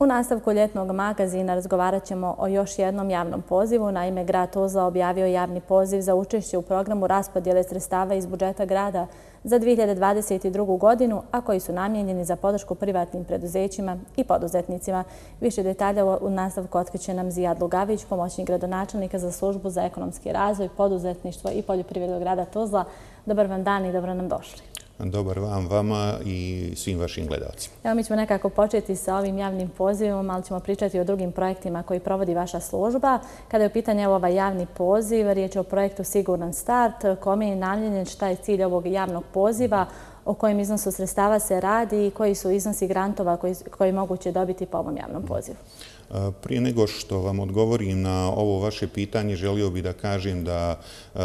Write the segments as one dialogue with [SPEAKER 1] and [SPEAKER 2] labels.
[SPEAKER 1] U nastavku ljetnog magazina razgovarat ćemo o još jednom javnom pozivu. Naime, grad Tuzla objavio javni poziv za učešće u programu raspodjele sredstava iz budžeta grada za 2022. godinu, a koji su namjenjeni za podršku privatnim preduzećima i poduzetnicima. Više detalja u nastavku otkriće nam Zijad Lugavić, pomoćnik gradonačelnika za službu za ekonomski razvoj, poduzetništvo i poljoprivredu grada Tuzla. Dobar vam dan i dobro nam došli.
[SPEAKER 2] Dobar vam, vama i svim vašim gledalcima.
[SPEAKER 1] Evo mi ćemo nekako početi sa ovim javnim pozivom, ali ćemo pričati o drugim projektima koji provodi vaša služba. Kada je u pitanju ovaj javni poziv, riječ je o projektu Siguran start, kome je namljenjen šta je cilj ovog javnog poziva, o kojem iznosu sredstava se radi i koji su iznosi grantova koji moguće dobiti po ovom javnom pozivu.
[SPEAKER 2] Prije nego što vam odgovorim na ovo vaše pitanje, želio bih da kažem da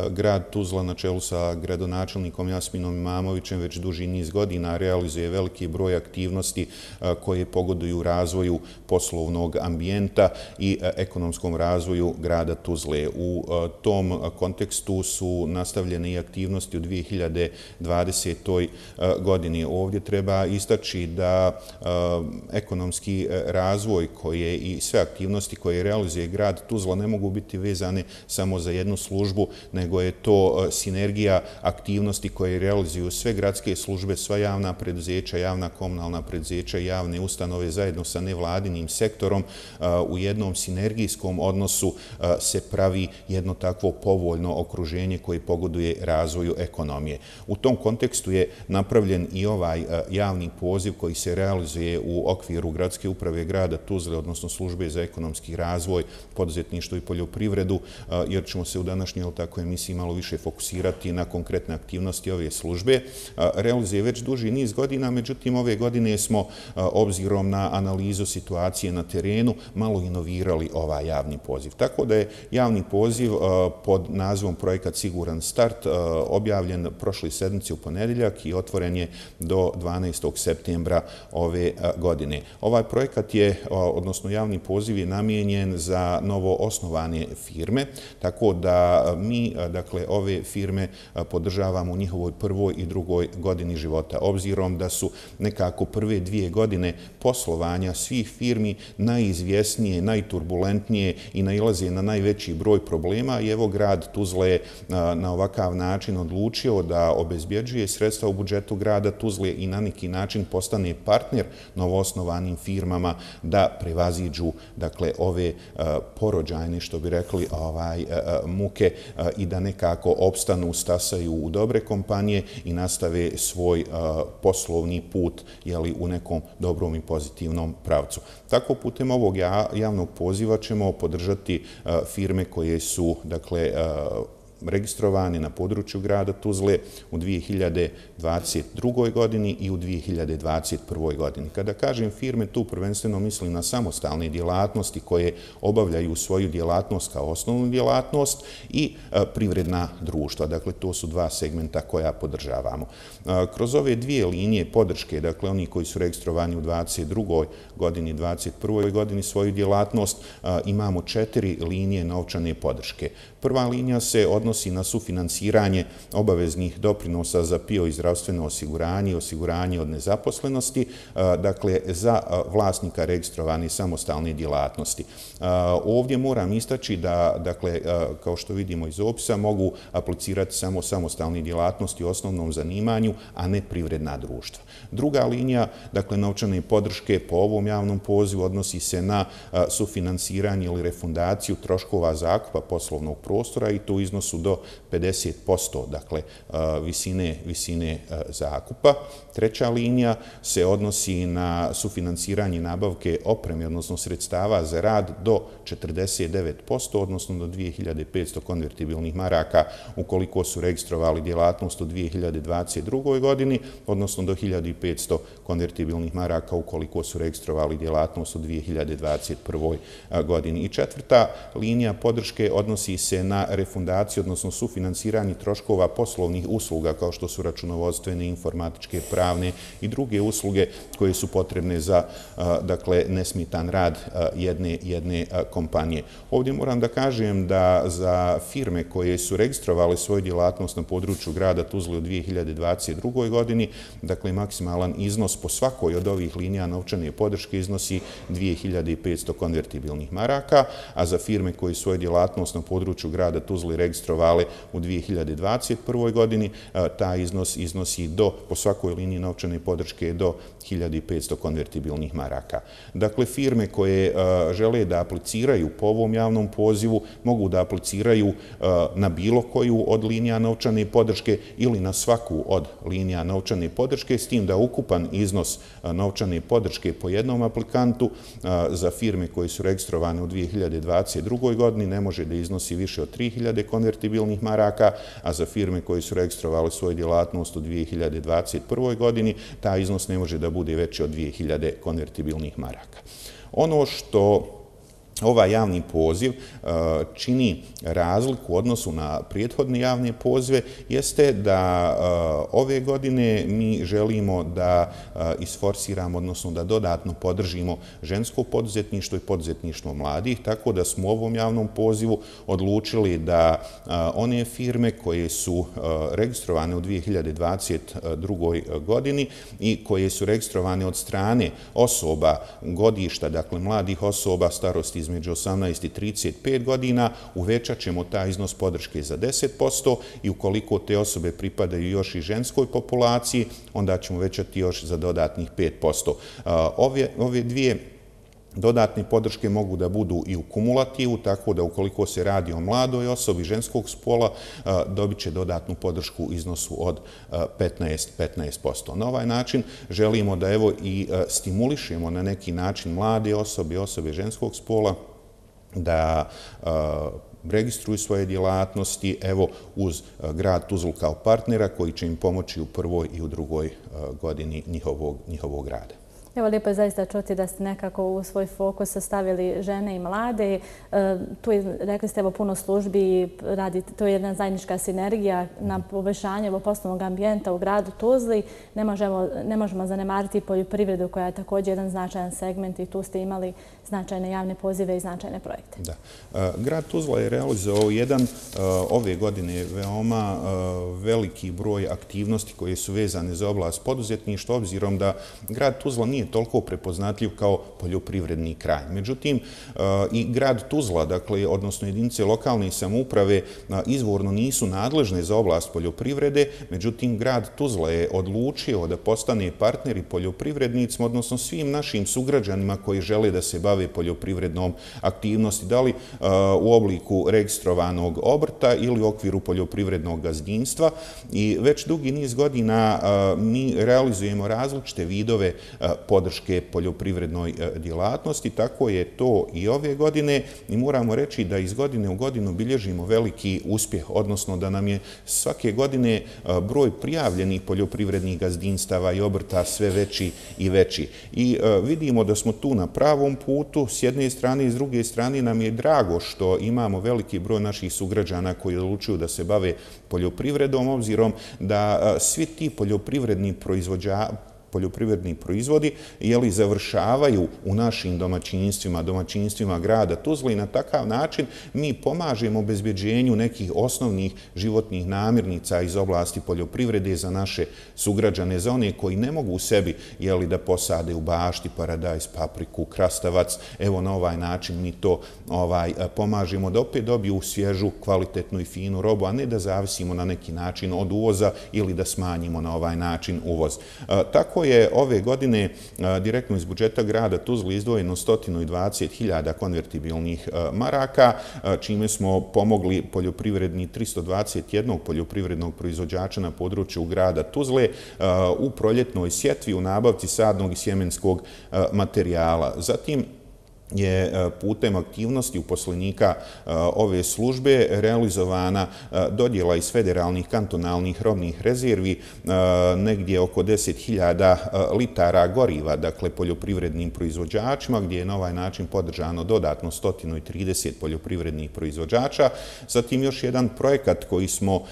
[SPEAKER 2] grad Tuzla na čelu sa gradonačelnikom Jasminom Imamovićem već duži niz godina realizuje veliki broj aktivnosti koje pogoduju razvoju poslovnog ambijenta i ekonomskom razvoju grada Tuzle. U tom kontekstu su nastavljene i aktivnosti u 2020. godini. Ovdje treba istaći da ekonomski razvoj koji je i sve aktivnosti koje realizuje grad Tuzla ne mogu biti vezane samo za jednu službu, nego je to e, sinergija aktivnosti koje realizuju sve gradske službe, sva javna preduzeća, javna komunalna preduzeća, javne ustanove zajedno sa nevladinim sektorom. E, u jednom sinergijskom odnosu e, se pravi jedno takvo povoljno okruženje koje pogoduje razvoju ekonomije. U tom kontekstu je napravljen i ovaj javni poziv koji se realizuje u okviru gradske uprave grada Tuzle, odnosno službe službe za ekonomski razvoj, poduzetništvo i poljoprivredu, jer ćemo se u današnjoj tako emisiji malo više fokusirati na konkretne aktivnosti ove službe. Realizuje već duži niz godina, međutim ove godine smo obzirom na analizu situacije na terenu malo inovirali ovaj javni poziv. Tako da je javni poziv pod nazvom Projekat Siguran start objavljen prošli sedmici u ponedeljak i otvoren je do 12. septembra ove godine. Ovaj projekat je, odnosno javni poziv je namijenjen za novo osnovane firme, tako da e, mi e, dakle, ove firme e, podržavamo u njihovoj prvoj i drugoj godini života. Obzirom da su nekako prve dvije godine poslovanja svih firmi najizvjesnije, najturbulentnije i nailaze na najveći broj problema i evo grad Tuzle je na ovakav način odlučio da obezbjeđuje sredstva u budžetu grada Tuzle i na neki način postane partner novoosnovanim firmama da prevaziđu dakle, ove e, porođajne, što bi rekli, ovaj, e, e, muke i da nekako opstanu, stasaju u dobre kompanije i nastave svoj poslovni put jeli, u nekom dobrom i pozitivnom pravcu. Tako putem ovog javnog poziva ćemo podržati firme koje su dakle, registrovani na području grada Tuzle u 2022. godini i u 2021. godini. Kada kažem firme, tu prvenstveno mislim na samostalne djelatnosti koje obavljaju svoju djelatnost kao osnovnu djelatnost i e, privredna društva. Dakle, to su dva segmenta koja podržavamo. E, kroz ove dvije linije podrške, dakle, oni koji su registrovani u 2022. godini i 2021. godini svoju djelatnost, e, imamo četiri linije novčane podrške. Prva linija se odnosi na sufinansiranje obaveznih doprinosa za PIO i zdravstveno osiguranje i osiguranje od nezaposlenosti, dakle, za vlasnika registrovane samostalne djelatnosti. Ovdje moram istaći da, dakle, kao što vidimo iz opisa, mogu aplicirati samo samostalne djelatnosti u osnovnom zanimanju, a ne privredna društva. Druga linija, dakle, novčane podrške po ovom javnom pozivu odnosi se na sufinansiranje ili refundaciju troškova zakupa poslovnog prostora prostora i to iznosu do 50% dakle, e, visine, visine e, zakupa. Treća linija se odnosi na sufinansiranje nabavke opreme, odnosno sredstava za rad do 49%, odnosno do 2500 konvertibilnih maraka ukoliko su registrovali djelatnost u 2022. godini, odnosno do 1500 konvertibilnih maraka ukoliko su registrovali djelatnost u 2021. E, godini. I četvrta linija podrške odnosi se na refundaciju, odnosno sufinansiranje troškova poslovnih usluga kao što su računovodstvene, informatičke, pravne i druge usluge koje su potrebne za dakle, nesmitan rad jedne, jedne kompanije. Ovdje moram da kažem da za firme koje su registrovali svoju djelatnost na području grada Tuzli u 2022. godini, dakle maksimalan iznos po svakoj od ovih linija novčane podrške iznosi 2500 konvertibilnih maraka, a za firme koje svoju djelatnost na području grada Tuzli registrovali u 2021. godini, ta iznos iznosi do, po svakoj liniji novčane podrške do 1500 konvertibilnih maraka. Dakle, firme koje žele da apliciraju po ovom javnom pozivu mogu da apliciraju na bilo koju od linija novčane podrške ili na svaku od linija novčane podrške, s tim da ukupan iznos novčane podrške po jednom aplikantu za firme koje su registrovane u 2022. godini ne može da iznosi više od 3000 konvertibilnih maraka, a za firme koje su registrovali svoju djelatnost u 2021. godini ta iznos ne može da bude veći od 2000 konvertibilnih maraka. Ono što ovaj javni poziv e, čini razliku u odnosu na prijethodne javne pozive jeste da e, ove godine mi želimo da e, isforsiramo, odnosno da dodatno podržimo žensko poduzetništvo i poduzetništvo mladih, tako da smo u ovom javnom pozivu odlučili da one firme koje su registrovane u 2022. godini i koje su registrovane od strane osoba godišta, dakle mladih osoba starosti između 18 i 35 godina, uvećat ćemo taj iznos podrške za 10% i ukoliko te osobe pripadaju još i ženskoj populaciji, onda ćemo uvećati još za dodatnih 5%. Ove dvije Dodatne podrške mogu da budu i u kumulativu, tako da ukoliko se radi o mladoj osobi ženskog spola, dobit će dodatnu podršku u iznosu od 15%. Na ovaj način želimo da evo i stimulišemo na neki način mlade osobe osobe ženskog spola da registruju svoje djelatnosti evo uz grad Tuzl kao partnera koji će im pomoći u prvoj i u drugoj godini njihovog rada.
[SPEAKER 1] Evo, lijepo je zaista čuti da ste nekako u svoj fokus sastavili žene i mlade. E, tu je, rekli ste, evo, puno službi, radite, to je jedna zajednička sinergija na poboljšanje poslovnog ambijenta u gradu Tuzli. Ne možemo, ne možemo zanemariti poljoprivredu koja je također jedan značajan segment i tu ste imali značajne javne pozive i značajne projekte.
[SPEAKER 2] Da. E, grad Tuzla je realizao jedan e, ove godine veoma e, veliki broj aktivnosti koje su vezane za oblast poduzetništva, obzirom da grad Tuzla nije nije toliko prepoznatljiv kao poljoprivredni kraj. Međutim, e, i grad Tuzla, dakle, odnosno jedinice lokalne samuprave, e, izvorno nisu nadležne za oblast poljoprivrede, međutim, grad Tuzla je odlučio da postane partneri poljoprivrednicima, odnosno svim našim sugrađanima koji žele da se bave poljoprivrednom aktivnosti, da li e, u obliku registrovanog obrta ili u okviru poljoprivrednog gazdinstva. I već dugi niz godina mi realizujemo različite vidove poljoprivrednog podrške poljoprivrednoj e, djelatnosti. Tako je to i ove godine i moramo reći da iz godine u godinu bilježimo veliki uspjeh, odnosno da nam je svake godine e, broj prijavljenih poljoprivrednih gazdinstava i obrta sve veći i veći. I e, vidimo da smo tu na pravom putu, s jedne strane i s druge strane nam je drago što imamo veliki broj naših sugrađana koji odlučuju da se bave poljoprivredom, obzirom da svi ti poljoprivredni proizvođači poljoprivredni proizvodi, jeli završavaju u našim domaćinstvima, domaćinstvima grada Tuzla i na takav način mi pomažemo obezbjeđenju nekih osnovnih životnih namirnica iz oblasti poljoprivrede za naše sugrađane, za one koji ne mogu u sebi jeli, da posade u bašti, paradajs, papriku, krastavac. Evo na ovaj način mi to ovaj pomažemo da opet dobiju svježu, kvalitetnu i finu robu, a ne da zavisimo na neki način od uvoza ili da smanjimo na ovaj način uvoz. Tako je ove godine direktno iz budžeta grada Tuzli izdvojeno 120.000 konvertibilnih maraka, čime smo pomogli poljoprivredni 321 poljoprivrednog proizvođača na području grada Tuzle u proljetnoj sjetvi u nabavci sadnog i sjemenskog materijala. Zatim, je e, putem aktivnosti uposlenika e, ove službe realizovana e, dodjela iz federalnih kantonalnih robnih rezervi negdje oko 10.000 litara goriva, dakle poljoprivrednim proizvođačima, gdje je na ovaj način podržano dodatno 130 poljoprivrednih proizvođača. Zatim još jedan projekat koji smo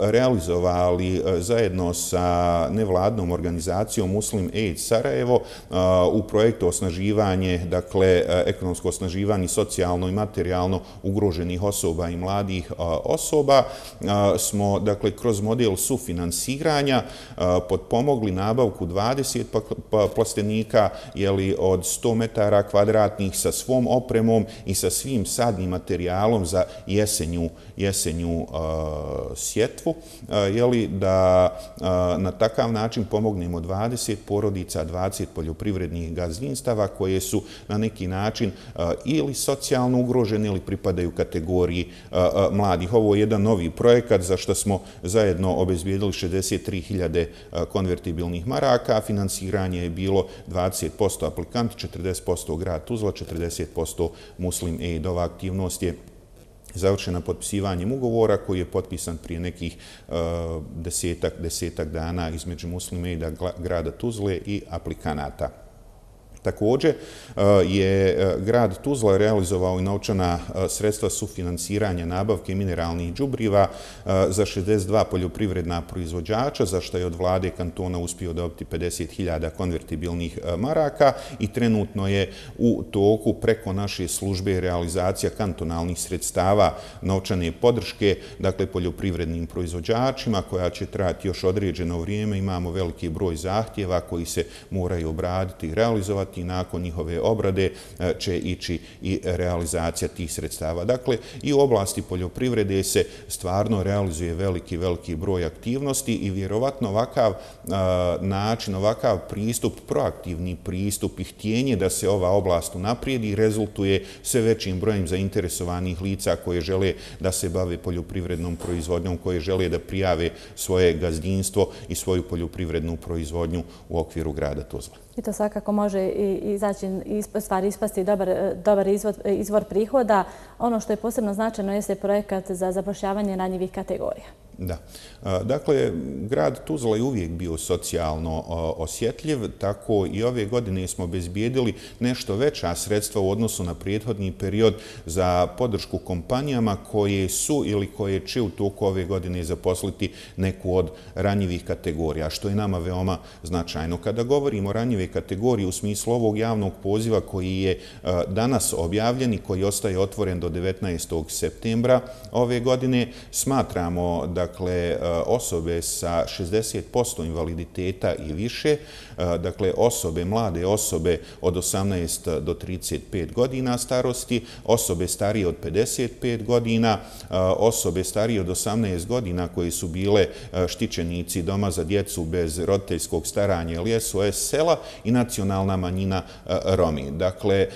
[SPEAKER 2] realizovali zajedno sa nevladnom organizacijom Muslim Aid Sarajevo u projektu osnaživanje, dakle, E, ekonomsko osnaživanje socijalno i materijalno ugroženih osoba i mladih e, osoba, e, smo dakle, kroz model sufinansiranja podpomogli nabavku 20 pa, pa, plastenika jeli, od 100 metara kvadratnih sa svom opremom i sa svim sadnim materijalom za jesenju, jesenju sjetvu, jeli, da na takav način pomognemo 20 porodica, 20 poljoprivrednih gazdinstava koje su na neki način način ili socijalno ugroženi ili pripadaju kategoriji mladih. Ovo je jedan novi projekat za što smo zajedno obezbijedili 63.000 konvertibilnih maraka. Finansiranje je bilo 20% aplikanti, 40% grad Tuzla, 40% Muslim Aid. Ova aktivnost je završena potpisivanjem ugovora koji je potpisan prije nekih desetak, desetak dana između Muslim grada Tuzle i aplikanata. Također e, je e, grad Tuzla realizovao i naučana e, sredstva sufinansiranja nabavke mineralnih džubriva za 62 poljoprivredna proizvođača, za što je od vlade kantona uspio dobiti 50.000 konvertibilnih maraka i trenutno je u toku preko naše službe realizacija kantonalnih sredstava naučane podrške, dakle poljoprivrednim proizvođačima koja će trati još određeno vrijeme. Imamo veliki broj zahtjeva koji se moraju obraditi i realizovati i nakon njihove obrade e, će ići i realizacija tih sredstava. Dakle, i u oblasti poljoprivrede se stvarno realizuje veliki, veliki broj aktivnosti i vjerovatno ovakav e, način, ovakav pristup, proaktivni pristup i htjenje da se ova oblast unaprijedi rezultuje sve većim brojem zainteresovanih lica koje žele da se bave poljoprivrednom proizvodnjom, koje žele da prijave svoje gazdinstvo i svoju poljoprivrednu proizvodnju u okviru grada Tuzla.
[SPEAKER 1] I to svakako može izaći, znači, stvari ispasti dobar e, e, izvor prihoda. Ono što je posebno značajno jeste projekat za zapošljavanje ranjivih kategorija.
[SPEAKER 2] Da. Dakle, grad Tuzla je uvijek bio socijalno osjetljiv, tako i ove godine smo bezbijedili nešto veća sredstva u odnosu na prijethodni period za podršku kompanijama koje su ili koje će u toku ove godine zaposliti neku od ranjivih kategorija, što je nama veoma značajno. Kada govorimo o ranjive kategorije u smislu ovog javnog poziva koji je danas objavljen i koji ostaje otvoren do 19. septembra ove godine, smatramo da dakle, e, osobe sa 60% invaliditeta i više, dakle, osobe, mlade osobe od 18 do 35 godina starosti, osobe starije od 55 godina, osobe starije od 18 godina koji su bile štićenici doma za djecu bez roditeljskog staranja ili SOS sela i nacionalna manjina Romi. Dakle,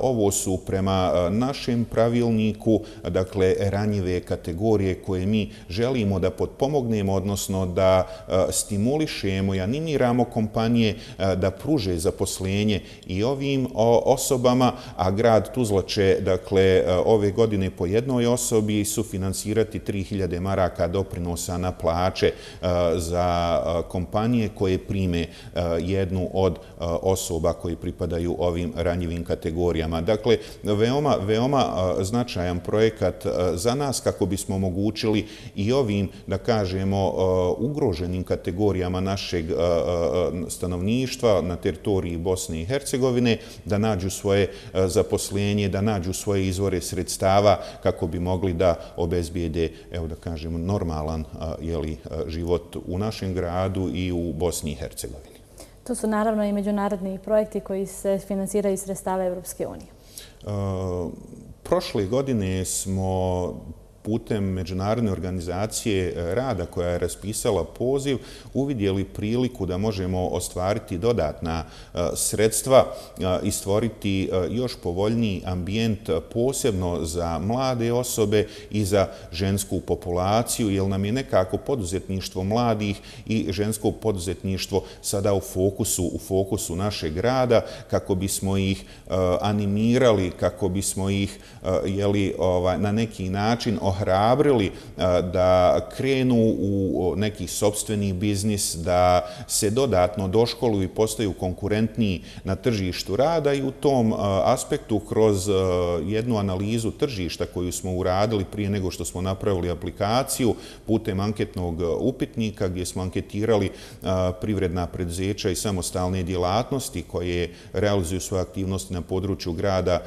[SPEAKER 2] ovo su prema našem pravilniku, dakle, ranjive kategorije koje mi želimo da potpomognemo, odnosno da stimulišemo i animiramo kompanije e, da pruže zaposlenje i ovim osobama, a grad Tuzla će dakle, e, ove godine po jednoj osobi sufinansirati 3000 maraka doprinosa na plaće e, za e, kompanije koje prime jednu od osoba koji pripadaju ovim ranjivim kategorijama. Dakle, veoma, veoma značajan projekat za nas kako bismo omogućili i ovim da kažemo, ugroženim kategorijama našeg stanovnika stanovništva na teritoriji Bosne i Hercegovine, da nađu svoje zaposlenje, da nađu svoje izvore sredstava kako bi mogli da obezbijede, evo da kažemo, normalan jeli, život u našem gradu i u Bosni i Hercegovini.
[SPEAKER 1] To su naravno i međunarodni projekti koji se finansiraju iz sredstava Evropske unije.
[SPEAKER 2] Prošle godine smo putem međunarodne organizacije e, rada koja je raspisala poziv uvidjeli priliku da možemo ostvariti dodatna e, sredstva e, i stvoriti još povoljniji ambijent posebno za mlade osobe i za žensku populaciju, jer nam je nekako poduzetništvo mladih i žensko poduzetništvo sada u fokusu, u fokusu našeg grada kako bismo ih animirali, kako bismo ih jeli, ovaj, na neki način ohrabrili da krenu u neki sobstveni biznis, da se dodatno doškoluju i postaju konkurentniji na tržištu rada i u tom aspektu kroz jednu analizu tržišta koju smo uradili prije nego što smo napravili aplikaciju putem anketnog upitnika gdje smo anketirali privredna preduzeća i samostalne djelatnosti koje realizuju svoje aktivnosti na području grada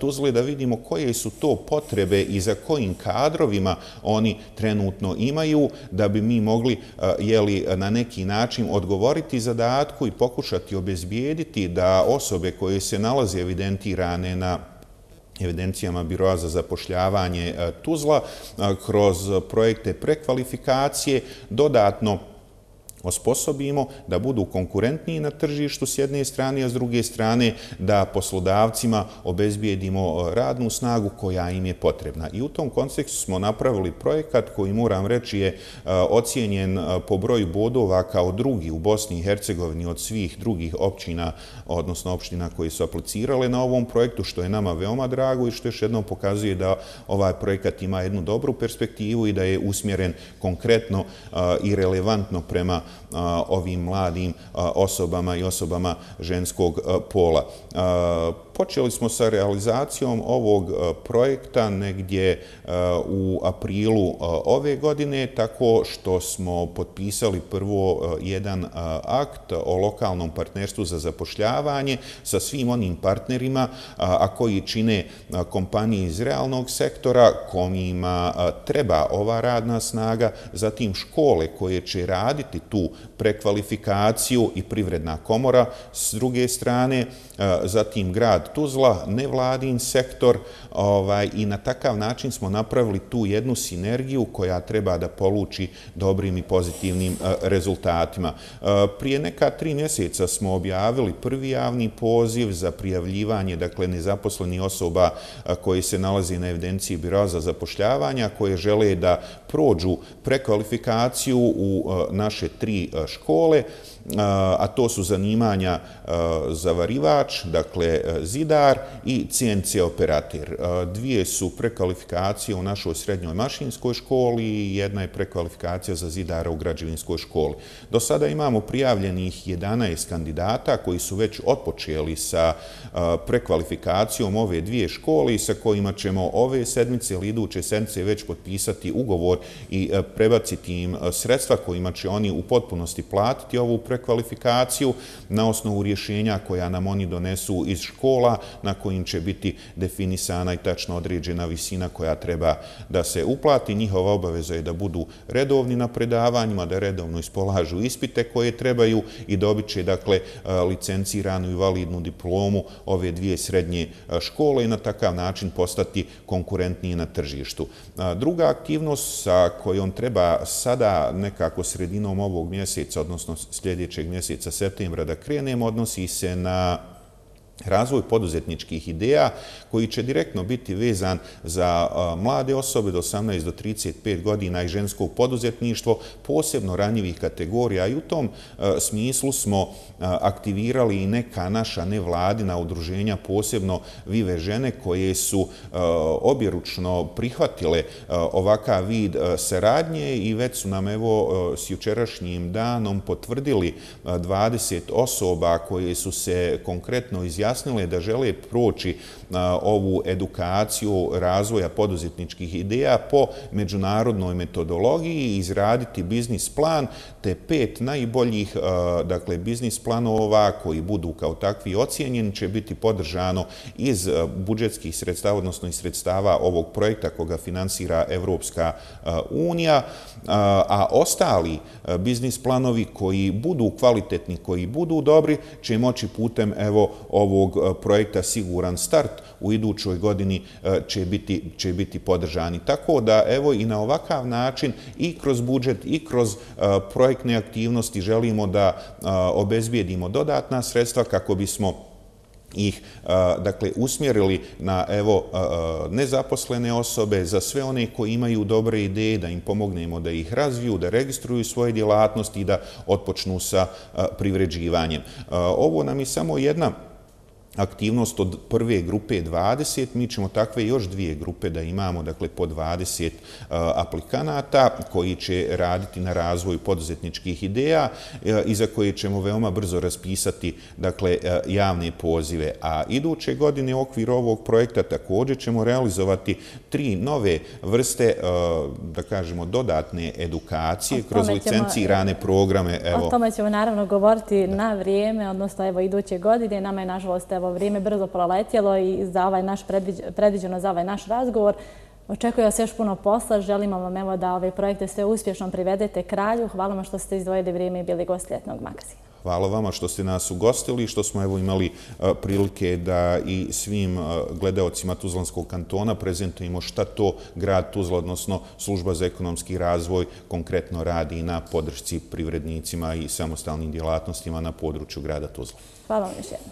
[SPEAKER 2] Tuzle, da vidimo koje su to potrebe i za kojim kadrovima oni trenutno imaju, da bi mi mogli eh, jeli, na neki način odgovoriti zadatku i pokušati obezbijediti da osobe koje se nalaze evidentirane na evidencijama Biroa za zapošljavanje eh, Tuzla eh, kroz projekte prekvalifikacije dodatno osposobimo da budu konkurentniji na tržištu s jedne strane, a s druge strane da poslodavcima obezbijedimo e, radnu snagu koja im je potrebna. I u tom kontekstu smo napravili projekat koji, moram reći, je e, ocijenjen e, po broju bodova kao drugi u Bosni i Hercegovini od svih drugih općina, odnosno općina koji su aplicirale na ovom projektu, što je nama veoma drago i što još jednom pokazuje da ovaj projekat ima jednu dobru perspektivu i da je usmjeren konkretno i relevantno prema ovim mladim osobama i osobama ženskog pola. Počeli smo sa realizacijom ovog projekta negdje u aprilu ove godine, tako što smo potpisali prvo jedan akt o lokalnom partnerstvu za zapošljavanje sa svim onim partnerima, a koji čine kompanije iz realnog sektora, kojima treba ova radna snaga, zatim škole koje će raditi tu tool prekvalifikaciju i privredna komora s druge strane, zatim grad Tuzla, nevladin sektor ovaj, i na takav način smo napravili tu jednu sinergiju koja treba da poluči dobrim i pozitivnim rezultatima. Prije neka tri mjeseca smo objavili prvi javni poziv za prijavljivanje dakle, nezaposleni osoba koji se nalazi na evidenciji Bira za zapošljavanja, koje žele da prođu prekvalifikaciju u naše tri škole, a to su zanimanja zavarivač, dakle e, zidar i CNC operator. E, dvije su prekvalifikacije u našoj srednjoj mašinskoj školi i jedna je prekvalifikacija za zidara u građevinskoj školi. Do sada imamo prijavljenih 11 kandidata koji su već otpočeli sa e, prekvalifikacijom ove dvije škole i sa kojima ćemo ove sedmice ili iduće sedmice već potpisati ugovor i prebaciti im sredstva kojima će oni u potpunosti platiti ovu prekvalifikaciju prekvalifikaciju na osnovu rješenja koja nam oni donesu iz škola na kojim će biti definisana i tačno određena visina koja treba da se uplati. Njihova obaveza je da budu redovni na predavanjima, da redovno ispolažu ispite koje trebaju i dobit će dakle, licenciranu i validnu diplomu ove dvije srednje škole i na takav način postati konkurentniji na tržištu. Druga aktivnost sa kojom treba sada nekako sredinom ovog mjeseca, odnosno sljedećeg mjeseca septembra da krenemo odnosi se na razvoj poduzetničkih ideja koji će direktno biti vezan za mlade osobe do 18 do 35 godina i žensko poduzetništvo, posebno ranjivih kategorija. I u tom smislu smo aktivirali i neka naša nevladina udruženja, posebno vive žene koje su objeručno prihvatile ovakav vid saradnje i već su nam evo s jučerašnjim danom potvrdili 20 osoba koje su se konkretno izjavili izjasnile da žele proći ovu edukaciju razvoja poduzetničkih ideja po međunarodnoj metodologiji izraditi biznis plan, te pet najboljih e, dakle, biznis planova koji budu kao takvi ocijenjeni će biti podržano iz e, budžetskih sredstava, odnosno iz sredstava ovog projekta koga finansira Evropska e, unija, a ostali biznis planovi koji budu kvalitetni, koji budu dobri, će moći putem evo ovog projekta Siguran start u idućoj godini e, će biti, će biti podržani. Tako da, evo, i na ovakav način i kroz budžet i kroz e, projektne aktivnosti želimo da e, obezbijedimo dodatna sredstva kako bismo ih dakle usmjerili na evo nezaposlene osobe za sve one koji imaju dobre ideje da im pomognemo da ih razviju da registruju svoje djelatnosti i da otpočnu sa privređivanjem ovo nam je samo jedna aktivnost od prve grupe 20, mi ćemo takve još dvije grupe da imamo, dakle po 20 uh, aplikanata koji će raditi na razvoju poduzetničkih ideja uh, i za koje ćemo veoma brzo raspisati dakle, uh, javne pozive. A iduće godine u okviru ovog projekta također ćemo realizovati tri nove vrste, da kažemo, dodatne edukacije kroz licencirane programe.
[SPEAKER 1] O tome ćemo naravno govoriti na vrijeme, odnosno evo iduće godine. Nama je nažalost evo vrijeme brzo proletjelo i za ovaj naš predviđeno za ovaj naš razgovor. Očekuju vas još puno posla. Želimo vam evo da ove projekte sve uspješno privedete kralju. Hvala vam što ste izdvojili vrijeme i bili gost ljetnog magazina.
[SPEAKER 2] Hvala vama što ste nas ugostili i što smo evo imali e, prilike da i svim e, gledalcima Tuzlanskog kantona prezentujemo šta to grad Tuzla, odnosno služba za ekonomski razvoj, konkretno radi na podršci privrednicima i samostalnim djelatnostima na području grada Tuzla.
[SPEAKER 1] Hvala vam još jednom.